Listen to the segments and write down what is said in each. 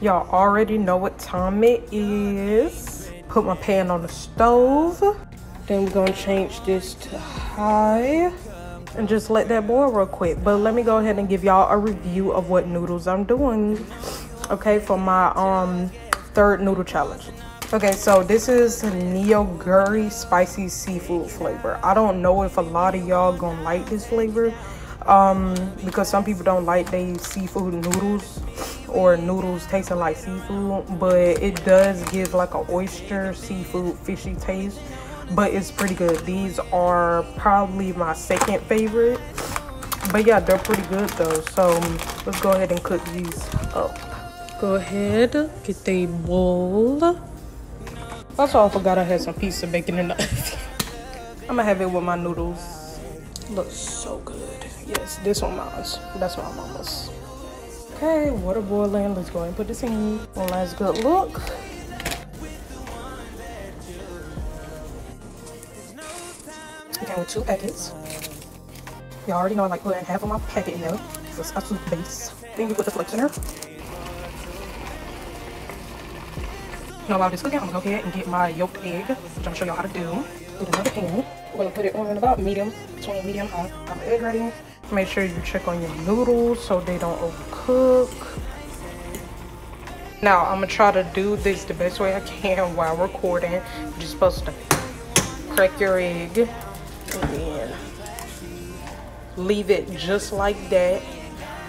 Y'all already know what time it is. Put my pan on the stove. Then we're gonna change this to high and just let that boil real quick. But let me go ahead and give y'all a review of what noodles I'm doing. Okay, for my um third noodle challenge. Okay, so this is Neoguri spicy seafood flavor. I don't know if a lot of y'all gonna like this flavor um, because some people don't like they seafood noodles or noodles tasting like seafood, but it does give like a oyster seafood fishy taste, but it's pretty good. These are probably my second favorite, but yeah, they're pretty good though. So let's go ahead and cook these up. Go ahead, get the bowl. Also, I forgot I had some piece of bacon in the oven. I'm gonna have it with my noodles. Looks so good. Yes, this one mine. That's my mama's. Okay, water boiling. Let's go and put this in. One last good look. Okay, with two packets. Y'all already know I like putting half of my packet in there. It's a soup base. Then you put the flakes in there. Now while this cooking, I'm gonna go ahead and get my yolked egg, which I'm gonna show y'all how to do. Get another pan. We're gonna put it on about medium, between medium high. Got egg ready. Make sure you check on your noodles so they don't overcook. Now, I'm gonna try to do this the best way I can while recording. You're just supposed to crack your egg and then leave it just like that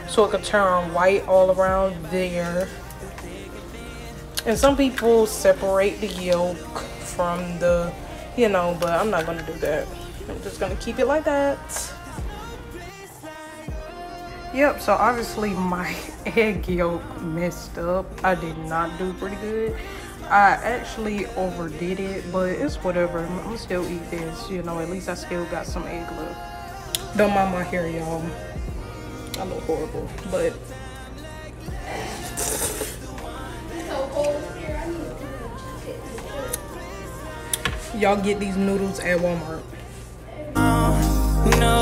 so it can turn white all around there. And some people separate the yolk from the, you know, but I'm not gonna do that. I'm just gonna keep it like that. Yep, so obviously my egg yolk messed up. I did not do pretty good. I actually overdid it, but it's whatever. I'm still eat this, you know, at least I still got some egg left. Don't mind my hair, y'all. I look horrible, but y'all get these noodles at Walmart. No.